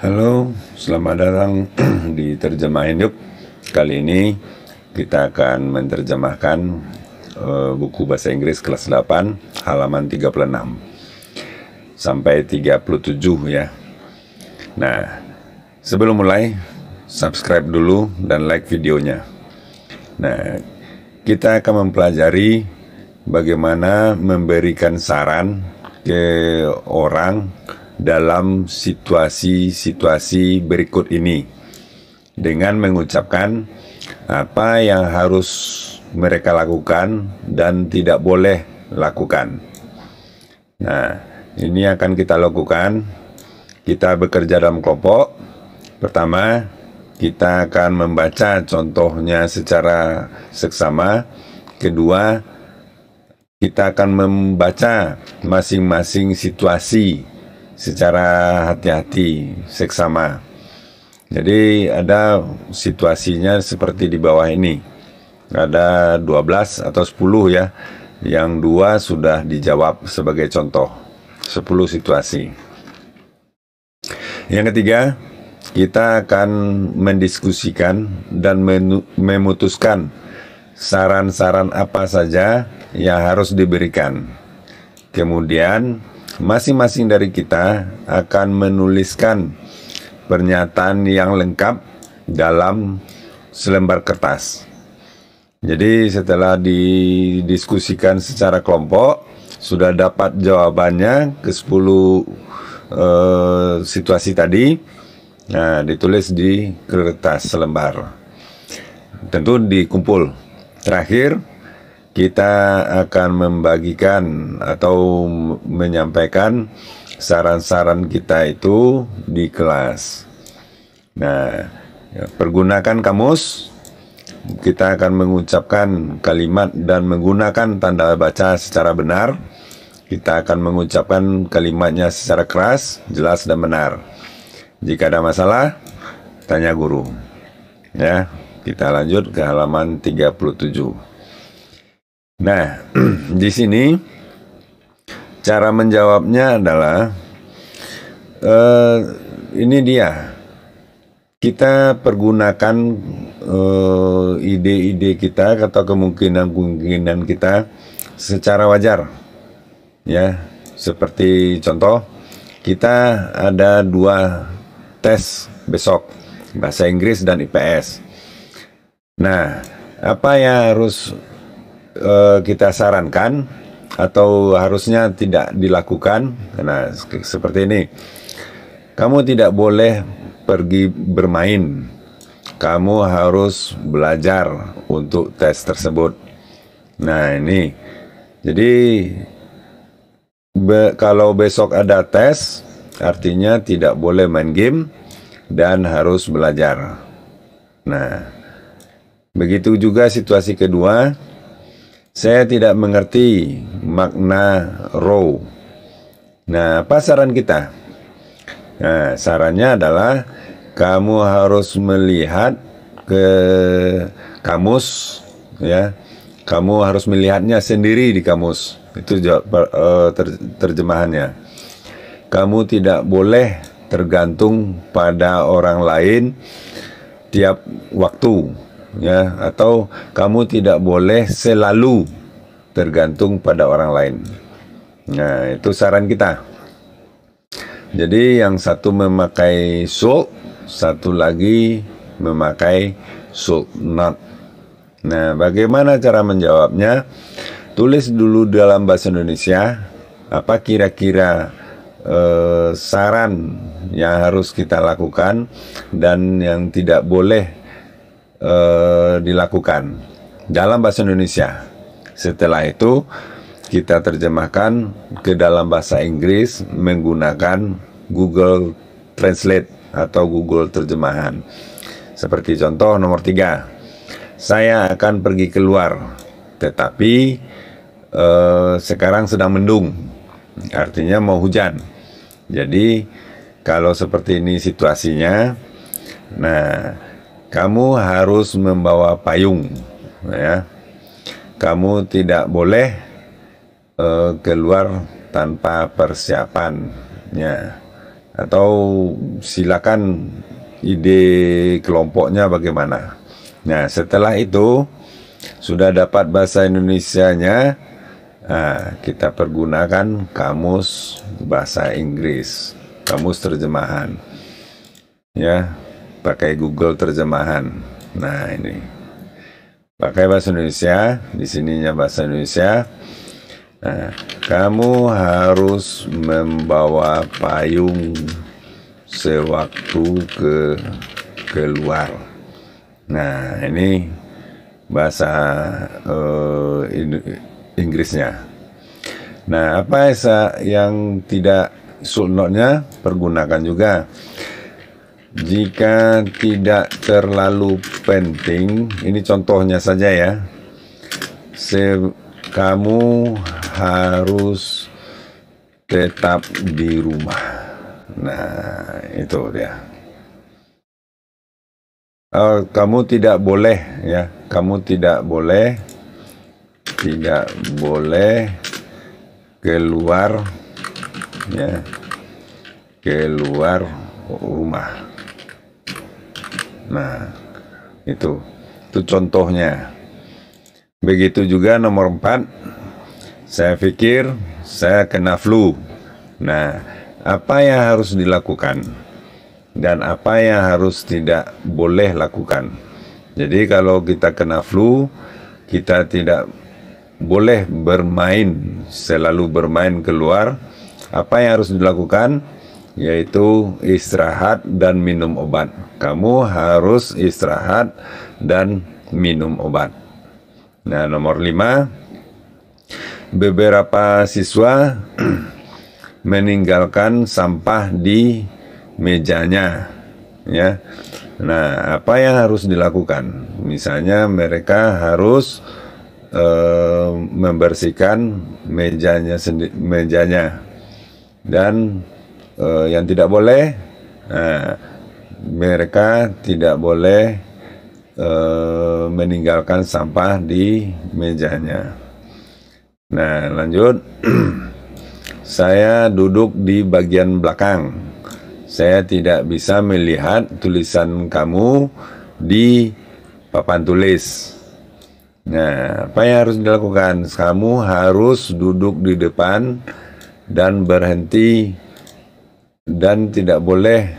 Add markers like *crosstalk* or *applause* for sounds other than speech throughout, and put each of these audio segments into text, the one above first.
Halo, selamat datang *clears throat* di Terjemah Hidup. Kali ini kita akan menerjemahkan uh, buku bahasa Inggris kelas 8 halaman 36 sampai 37 ya. Nah, sebelum mulai subscribe dulu dan like videonya. Nah, kita akan mempelajari bagaimana memberikan saran ke orang dalam situasi-situasi berikut ini dengan mengucapkan apa yang harus mereka lakukan dan tidak boleh lakukan. Nah, ini akan kita lakukan. Kita bekerja dalam kelompok. Pertama, kita akan membaca contohnya secara seksama. Kedua, kita akan membaca masing-masing situasi secara hati-hati, seksama. Jadi ada situasinya seperti di bawah ini. Ada 12 atau 10 ya. Yang dua sudah dijawab sebagai contoh. 10 situasi. Yang ketiga, kita akan mendiskusikan dan memutuskan saran-saran apa saja yang harus diberikan. Kemudian, masing-masing dari kita akan menuliskan pernyataan yang lengkap dalam selembar kertas. Jadi setelah didiskusikan secara kelompok, sudah dapat jawabannya ke 10 uh, situasi tadi. Nah, ditulis di kertas selembar. Tentu dikumpul Terakhir, kita akan membagikan atau menyampaikan saran-saran kita itu di kelas. Nah, ya, pergunakan kamus. Kita akan mengucapkan kalimat dan menggunakan tanda baca secara benar. Kita akan mengucapkan kalimatnya secara keras, jelas dan benar. Jika ada masalah, tanya guru. Ya. Kita lanjut ke halaman 37. Nah, *clears throat* di sini cara menjawabnya adalah uh, ini dia. Kita pergunakan uh, ide-ide kita atau kemungkinan-kemungkinan kita secara wajar. Ya, seperti contoh kita ada dua tes besok bahasa Inggris dan IPS. Nah, apa yang harus uh, kita sarankan atau harusnya tidak dilakukan? Nah, seperti ini. Kamu tidak boleh pergi bermain. Kamu harus belajar untuk tes tersebut. Nah, ini. Jadi be, kalau besok ada tes, artinya tidak boleh main game dan harus belajar. Nah, Begitu juga situasi kedua, saya tidak mengerti makna row. Nah, apa saran kita? Nah, sarannya adalah kamu harus melihat ke kamus ya. Kamu harus melihatnya sendiri di kamus. Itu ter, terjemahannya. Kamu tidak boleh tergantung pada orang lain tiap waktu ya atau kamu tidak boleh selalu tergantung pada orang lain. Nah, itu saran kita. Jadi yang satu memakai salt, satu lagi memakai salt not. Nah, bagaimana cara menjawabnya? Tulis dulu dalam bahasa Indonesia apa kira-kira eh, saran yang harus kita lakukan dan yang tidak boleh uh, dilakukan dalam bahasa Indonesia. Setelah itu kita terjemahkan ke dalam bahasa Inggris menggunakan Google Translate atau Google terjemahan. Seperti contoh nomor tiga, saya akan pergi keluar, tetapi uh, sekarang sedang mendung, artinya mau hujan. Jadi kalau seperti ini situasinya, nah kamu harus membawa payung ya kamu tidak boleh uh, keluar tanpa persiapan ya atau silakan ide kelompoknya bagaimana. Nah, setelah itu sudah dapat bahasa Indonesianya, nah, kita pergunakan kamus bahasa Inggris, kamus terjemahan. Ya, pakai Google terjemahan. Nah, ini. Pakai bahasa Indonesia, di sininya bahasa Indonesia. Nah, kamu harus membawa payung sewaktu ke keluar. Nah, ini bahasa uh, Inggrisnya. Nah, apa yang tidak sulnotnya pergunakan juga. Jika tidak terlalu penting, ini contohnya saja ya. Se kamu harus tetap di rumah. Nah, itu dia. Oh, kamu tidak boleh ya, kamu tidak boleh tidak boleh keluar ya keluar rumah. Nah, itu itu contohnya. Begitu juga nomor 4, saya pikir saya kena flu. Nah, apa yang harus dilakukan dan apa yang harus tidak boleh lakukan. Jadi kalau kita kena flu, kita tidak boleh bermain, selalu bermain keluar. Apa yang harus dilakukan? Yaitu istirahat dan minum obat. Kamu harus istirahat dan minum obat. Nah, nomor lima, beberapa siswa *clears throat* meninggalkan sampah di mejanya, ya. Nah, apa yang harus dilakukan? Misalnya mereka harus uh, membersihkan mejanya mejanya dan uh, yang tidak boleh, uh, mereka tidak boleh Eh, meninggalkan sampah di mejanya. Nah, lanjut. *clears throat* Saya duduk di bagian belakang. Saya tidak bisa melihat tulisan kamu di papan tulis. Nah, apa yang harus dilakukan? Kamu harus duduk di depan dan berhenti dan tidak boleh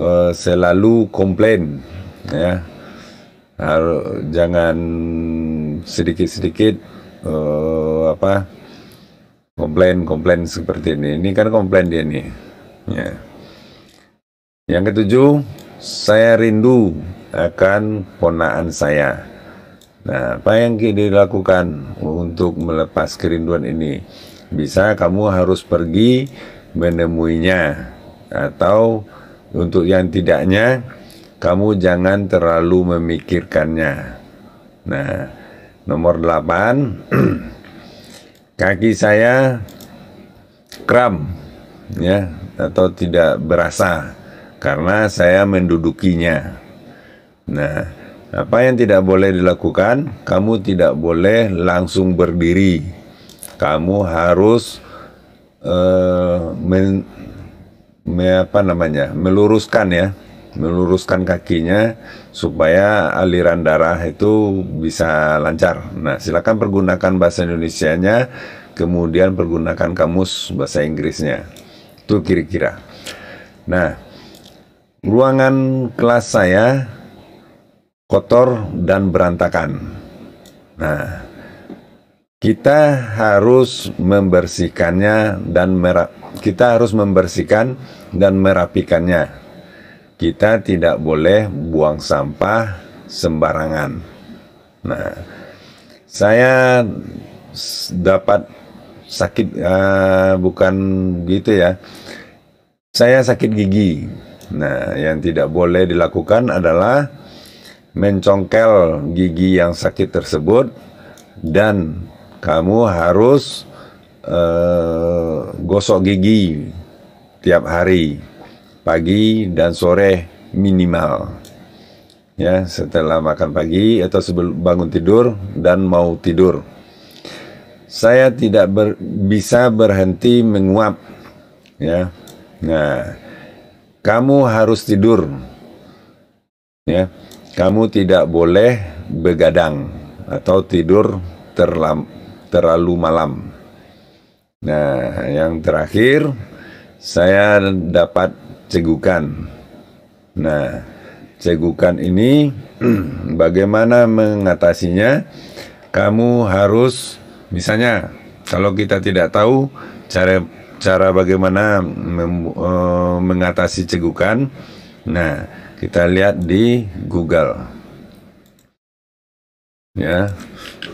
uh, selalu komplain ya harus jangan sedikit-sedikit uh, apa komplain-komplain seperti ini. Ini kan komplain dia nih. Ya. Yang ketujuh, saya rindu akan ponaan saya. Nah, apa yang dilakukan untuk melepas kerinduan ini? Bisa kamu harus pergi menemuinya atau untuk yang tidaknya kamu jangan terlalu memikirkannya. Nah, nomor 8 *clears throat* kaki saya kram ya atau tidak berasa karena saya mendudukinya. Nah, apa yang tidak boleh dilakukan? Kamu tidak boleh langsung berdiri. Kamu harus uh, men, me, apa namanya? meluruskan ya meluruskan kakinya supaya aliran darah itu bisa lancar. Nah, silakan pergunakan bahasa Indonesianya, kemudian pergunakan kamus bahasa Inggrisnya. Itu kira-kira. Nah, ruangan kelas saya kotor dan berantakan. Nah, kita harus membersihkannya dan merap kita harus membersihkan dan merapikannya kita tidak boleh buang sampah sembarangan. Nah, saya dapat sakit uh, bukan gitu ya. Saya sakit gigi. Nah, yang tidak boleh dilakukan adalah mencongkel gigi yang sakit tersebut dan kamu harus uh, gosok gigi tiap hari pagi dan sore minimal. Ya, setelah makan pagi atau sebelum bangun tidur dan mau tidur. Saya tidak ber, bisa berhenti menguap. Ya. Nah, kamu harus tidur. Ya, kamu tidak boleh begadang atau tidur terlam, terlalu malam. Nah, yang terakhir saya dapat cegukan. Nah, cegukan ini *clears throat* bagaimana mengatasinya? Kamu harus misalnya kalau kita tidak tahu cara cara bagaimana mem, uh, mengatasi cegukan. Nah, kita lihat di Google. Ya,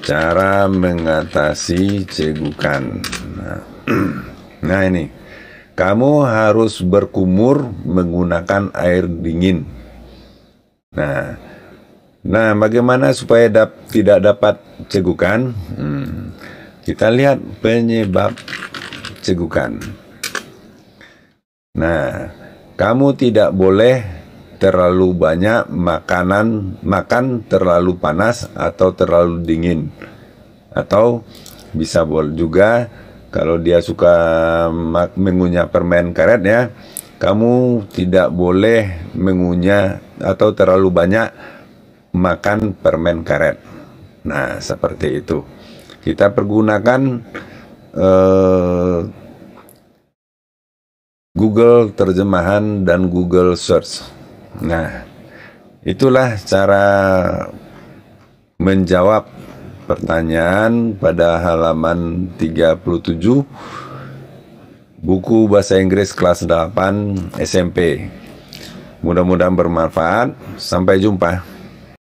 cara mengatasi cegukan. Nah, *clears throat* nah ini, kamu harus berkumur menggunakan air dingin. Nah, nah bagaimana supaya dap, tidak dapat cegukan? Hmm, kita lihat penyebab cegukan. Nah, kamu tidak boleh terlalu banyak makanan makan terlalu panas atau terlalu dingin. Atau bisa juga kalau dia suka mengunyah permen karet ya kamu tidak boleh mengunyah atau terlalu banyak makan permen karet. Nah seperti itu. Kita pergunakan uh, Google terjemahan dan Google search. Nah, itulah cara menjawab pertanyaan pada halaman 37 buku bahasa Inggris kelas 8 SMP. Mudah-mudahan bermanfaat. Sampai jumpa.